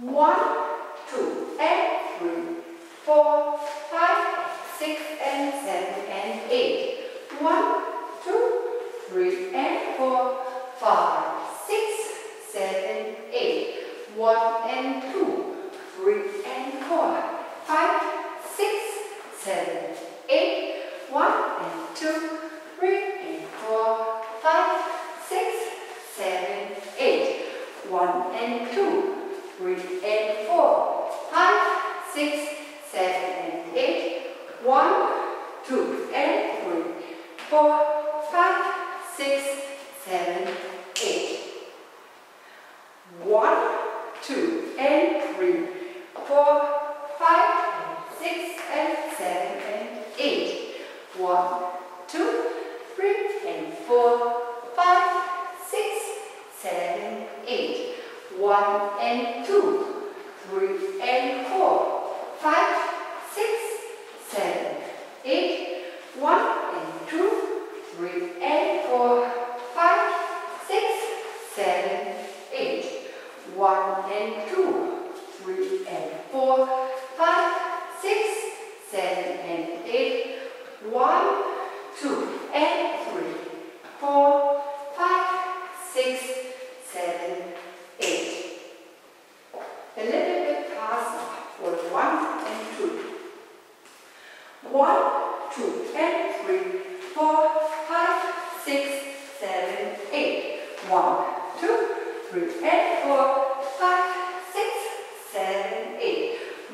One, two, and three, four, five, six, and seven, and eight. One, two, three, and four, five, six, seven, eight. One and two, three and four, five, six, seven, eight. One and two, three and four, five, six, seven, eight. One and two, three and four, five, six, seven, and eight. One, two, and three, four, five, six, seven, eight. One, two, and three, four, five, six, and seven, and eight. One, two, three, and four, five, six, seven, eight. One and two, three and four, five, six, seven, eight. One and two, three and four, five, six, seven, eight. One and two, three and four, five, six, seven, and eight. One, two, and three, four, five, six, seven, eight. A little bit faster with one and two. One, two, and three, four, five, six, seven, eight. One, two, three, and four,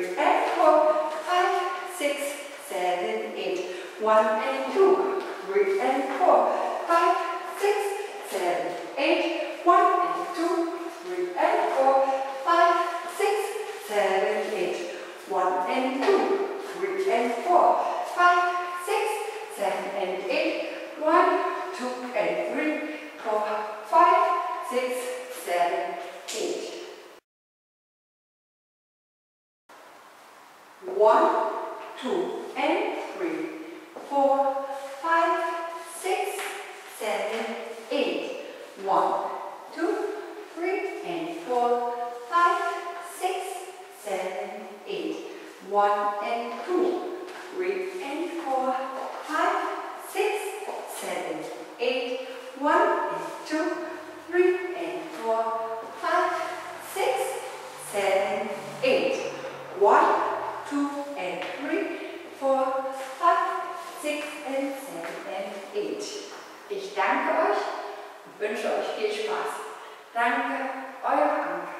three, and four, five, six, seven, eight. One and two, three and four, five, six, seven, eight. One and two, three and four, five, six, seven, eight. One and two, three and four, five, six, seven, and eight. One, two, and three, four, five, six, seven, eight. One, two, and three, four, five, six, seven, eight. One, two, three, and four, five, six, seven, eight. One and two, three and four, five, six, seven, eight. One and two, three eight. Ich danke euch und wünsche euch viel Spaß. Danke, euer Anke.